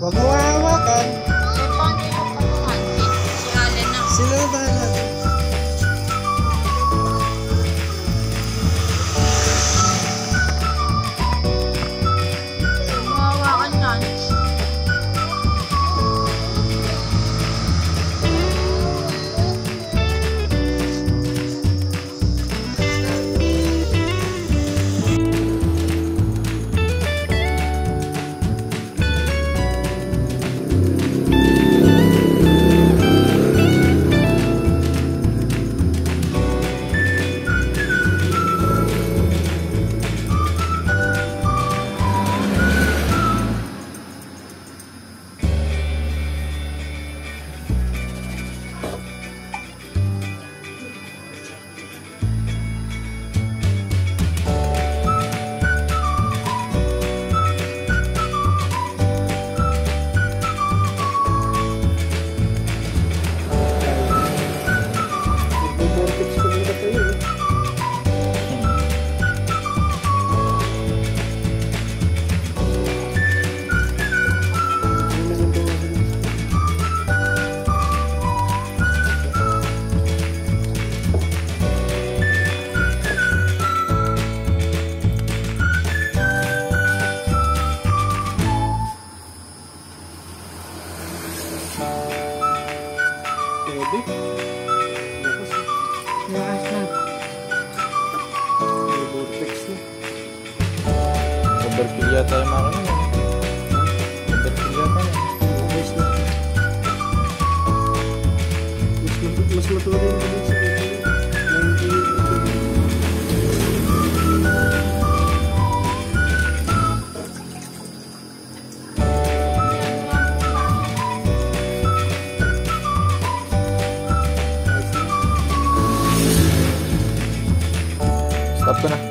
Vamos noite. Pwede. Lakas. Lakas na. May vortex na. Overkill yata yung mga kanina. 对吧。